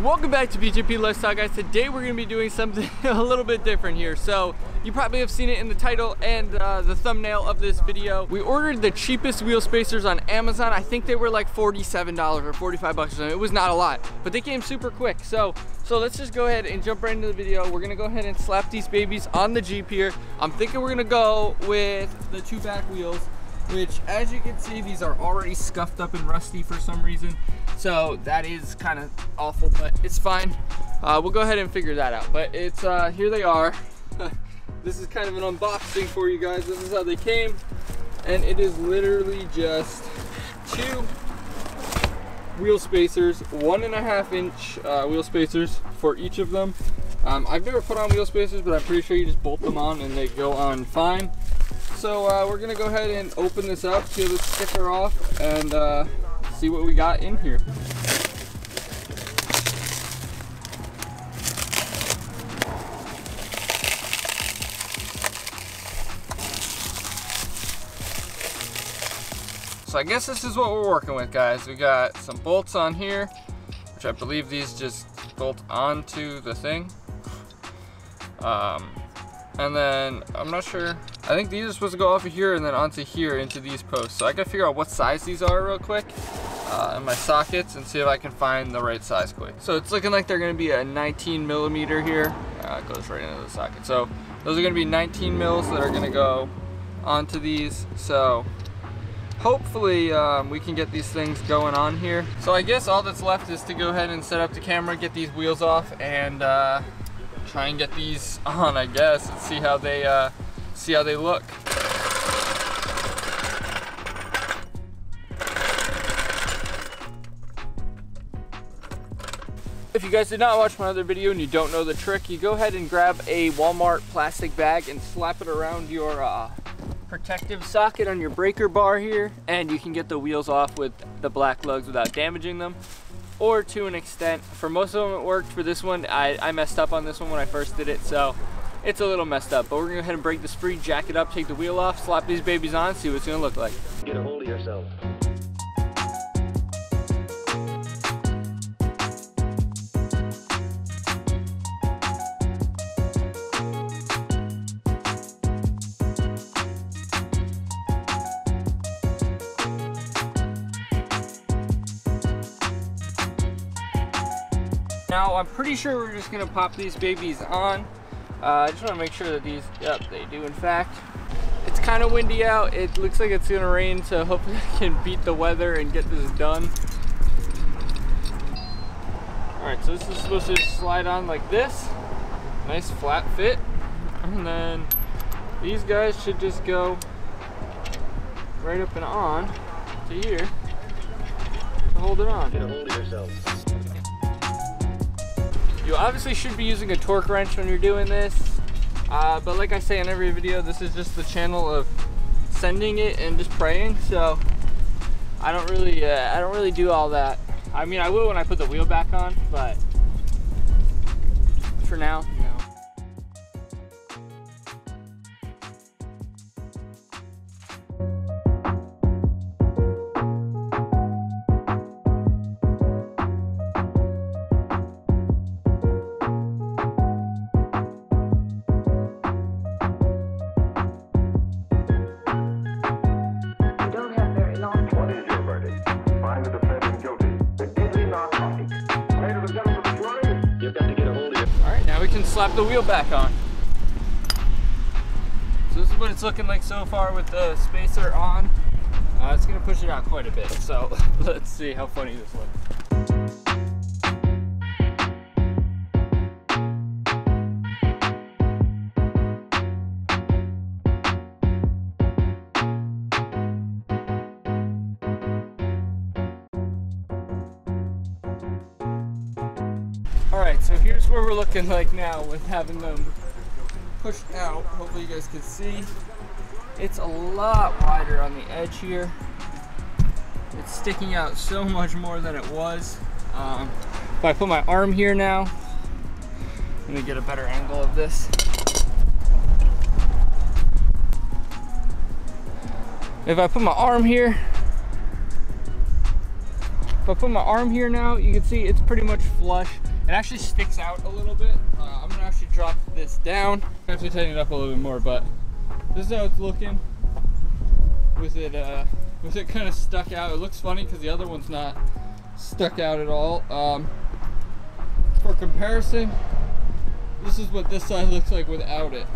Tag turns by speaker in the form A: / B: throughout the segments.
A: Welcome back to BJP Lifestyle guys. Today we're going to be doing something a little bit different here. So you probably have seen it in the title and uh, the thumbnail of this video. We ordered the cheapest wheel spacers on Amazon. I think they were like $47 or 45 bucks. It was not a lot, but they came super quick. So, so let's just go ahead and jump right into the video. We're going to go ahead and slap these babies on the Jeep here. I'm thinking we're going to go with the two back wheels which as you can see these are already scuffed up and rusty for some reason. So that is kind of awful but it's fine. Uh, we'll go ahead and figure that out. But it's uh, here they are. This is kind of an unboxing for you guys. This is how they came. And it is literally just two wheel spacers one and a half inch uh, wheel spacers for each of them. Um, I've never put on wheel spacers but I'm pretty sure you just bolt them on and they go on fine so uh, we're gonna go ahead and open this up, peel the sticker off, and uh, see what we got in here. So I guess this is what we're working with, guys. We got some bolts on here, which I believe these just bolt onto the thing. Um, and then I'm not sure I think these are supposed to go off of here and then onto here into these posts. So I gotta figure out what size these are real quick uh, in my sockets and see if I can find the right size quick. So it's looking like they're gonna be a 19 millimeter here. Uh, it goes right into the socket. So those are gonna be 19 mils that are gonna go onto these. So hopefully um, we can get these things going on here. So I guess all that's left is to go ahead and set up the camera get these wheels off and uh, try and get these on, I guess, and see how they uh, see how they look. If you guys did not watch my other video and you don't know the trick, you go ahead and grab a Walmart plastic bag and slap it around your uh, protective socket on your breaker bar here and you can get the wheels off with the black lugs without damaging them or to an extent. For most of them it worked. For this one, I, I messed up on this one when I first did it, so it's a little messed up. But we're gonna go ahead and break this free, jack it up, take the wheel off, slap these babies on, see what it's gonna look like.
B: Get a hold of yourself.
A: Now I'm pretty sure we're just gonna pop these babies on. Uh, I just wanna make sure that these, yep, they do in fact. It's kind of windy out. It looks like it's gonna rain, so hopefully I can beat the weather and get this done. All right, so this is supposed to slide on like this. Nice flat fit. And then these guys should just go right up and on to here to hold it on.
B: Get a hold of yourself.
A: You obviously should be using a torque wrench when you're doing this, uh, but like I say in every video, this is just the channel of sending it and just praying, so I don't really, uh, I don't really do all that. I mean, I will when I put the wheel back on, but for now, can slap the wheel back on. So this is what it's looking like so far with the spacer on. Uh, it's gonna push it out quite a bit, so let's see how funny this looks. We're looking like now with having them pushed out. Hopefully you guys can see. It's a lot wider on the edge here. It's sticking out so much more than it was. Um, if I put my arm here now, let me get a better angle of this. If I put my arm here, if I put my arm here now, you can see it's pretty much flush. It actually sticks out a little bit. Uh, I'm gonna actually drop this down. I have to tighten it up a little bit more, but this is how it's looking with it uh, with it kind of stuck out. It looks funny because the other one's not stuck out at all. Um, for comparison, this is what this side looks like without it.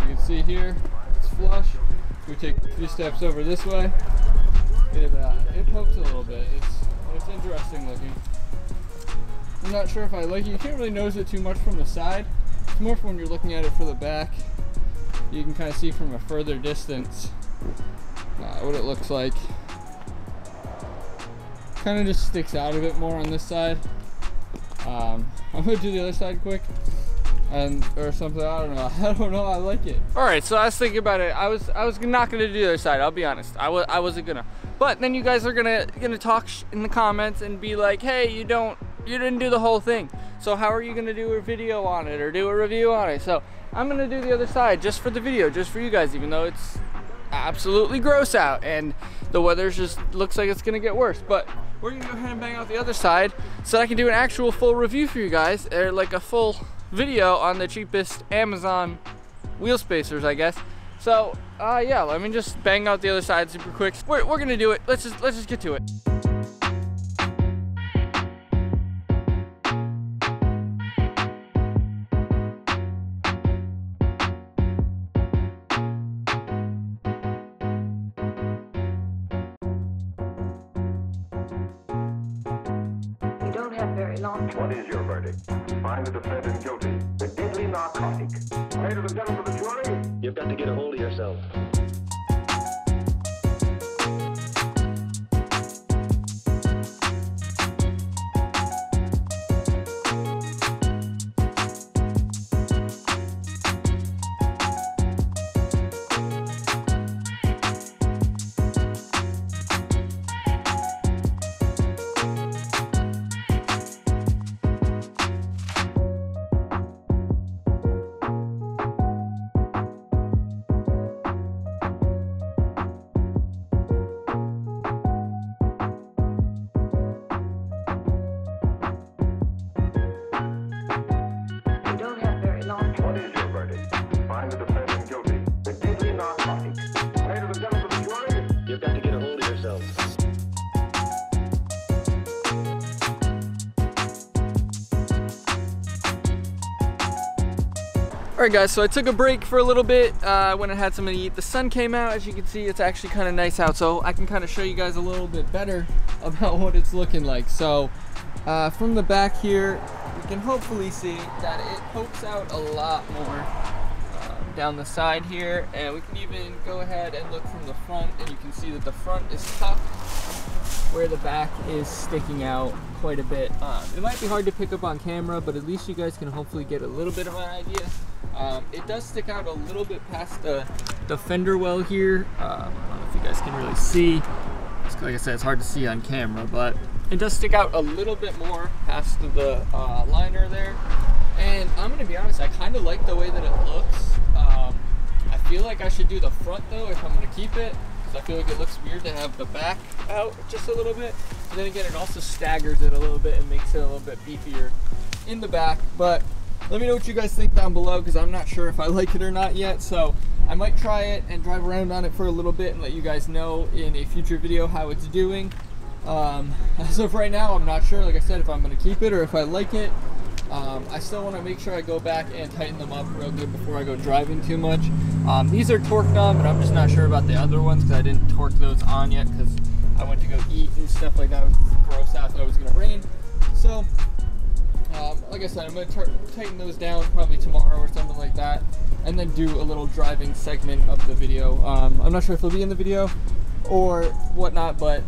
A: You can see here, it's flush. We take three steps over this way. It uh, it pokes a little bit. It's it's interesting looking. I'm not sure if I like it. You can't really notice it too much from the side. It's more from when you're looking at it from the back. You can kind of see from a further distance uh, what it looks like. Kind of just sticks out a bit more on this side. Um, I'm gonna do the other side quick and or something. I don't know. I don't know. I like it. All right. So I was thinking about it. I was I was not gonna do the other side. I'll be honest. I was I wasn't gonna. But then you guys are gonna gonna talk in the comments and be like, hey, you don't you didn't do the whole thing. So how are you gonna do a video on it or do a review on it? So I'm gonna do the other side just for the video, just for you guys, even though it's absolutely gross out and the weather just looks like it's gonna get worse. But we're gonna go ahead and bang out the other side so I can do an actual full review for you guys, or like a full video on the cheapest Amazon wheel spacers, I guess. So, uh, yeah, let me just bang out the other side super quick. We're, we're gonna do it. Let's just let's just get to it.
C: Very long
D: What is your verdict? Find the defendant guilty. The deadly narcotic. Ladies and gentlemen of the jury,
B: You've got to get a hold of yourself.
A: All right, guys. So I took a break for a little bit uh, when I had something to eat. The sun came out, as you can see. It's actually kind of nice out, so I can kind of show you guys a little bit better about what it's looking like. So uh, from the back here, you can hopefully see that it pokes out a lot more uh, down the side here, and we can even go ahead and look from the front, and you can see that the front is tucked where the back is sticking out quite a bit. Um, it might be hard to pick up on camera, but at least you guys can hopefully get a little bit of an idea. Um, it does stick out a little bit past the, the fender well here. Um, I don't know if you guys can really see. It's- Like I said, it's hard to see on camera, but it does stick out a little bit more past the uh, liner there. And I'm gonna be honest, I kind of like the way that it looks. Um, I feel like I should do the front though if I'm gonna keep it. I feel like it looks weird to have the back out just a little bit. And then again, it also staggers it a little bit and makes it a little bit beefier in the back. But let me know what you guys think down below because I'm not sure if I like it or not yet. So I might try it and drive around on it for a little bit and let you guys know in a future video how it's doing. Um, as of right now, I'm not sure, like I said, if I'm going to keep it or if I like it. Um, I still want to make sure I go back and tighten them up real good before I go driving too much. Um, these are torqued on, but I'm just not sure about the other ones because I didn't torque those on yet because I went to go eat and stuff like that. It was gross out, thought it was going to rain. So, like I said, I'm going to tighten those down probably tomorrow or something like that, and then do a little driving segment of the video. Um, I'm not sure if it'll be in the video or whatnot, but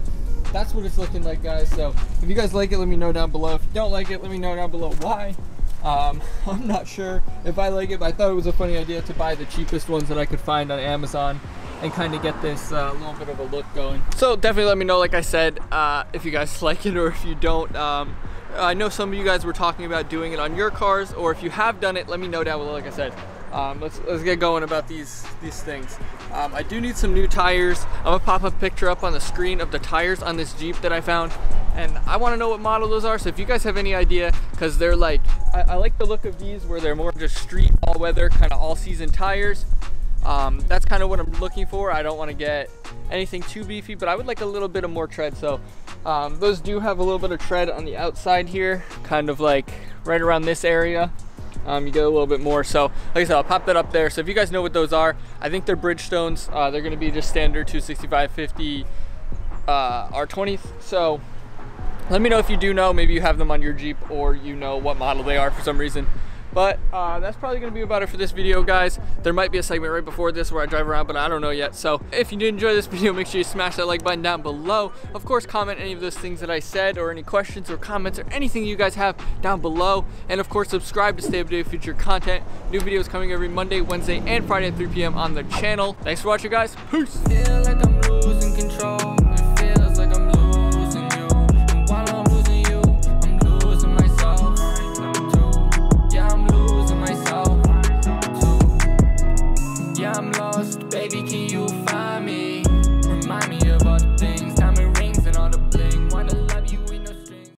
A: that's what it's looking like, guys. So if you guys like it, let me know down below. If you don't like it, let me know down below why. Um, I'm not sure if I like it, but I thought it was a funny idea to buy the cheapest ones that I could find on Amazon and kind of get this uh, little bit of a look going. So definitely let me know, like I said, uh, if you guys like it or if you don't. Um, I know some of you guys were talking about doing it on your cars, or if you have done it, let me know down below. Like I said, um, let's let's get going about these these things. Um, I do need some new tires. I'm gonna pop a picture up on the screen of the tires on this Jeep that I found. and I want to know what model those are. So if you guys have any idea, because they're like, I, I, like the look of these where they're more just street, all weather, kind of all season tires. Um, that's kind of what I'm looking for. I don't want to get anything too beefy, but I would like a little bit of more tread. So um, those do have a little bit of tread on the outside here, kind of like right around this area. Um, you get a little bit more. So like I said, I'll pop that up there. So if you guys know what those are, I think they're Bridgestones. Uh, they're gonna be just standard 265 50 uh, R20s. So let me know if you do know, maybe you have them on your Jeep or you know what model they are for some reason. But uh, that's probably gonna be about it for this video, guys. There might be a segment right before this where I drive around, but I don't know yet. So if you did enjoy this video, make sure you smash that like button down below. Of course, comment any of those things that I said or any questions or comments or anything you guys have down below. And of course, subscribe to stay up to date with future content. New videos coming every Monday, Wednesday, and Friday at 3 p.m. on the channel. Thanks for watching, guys. Peace.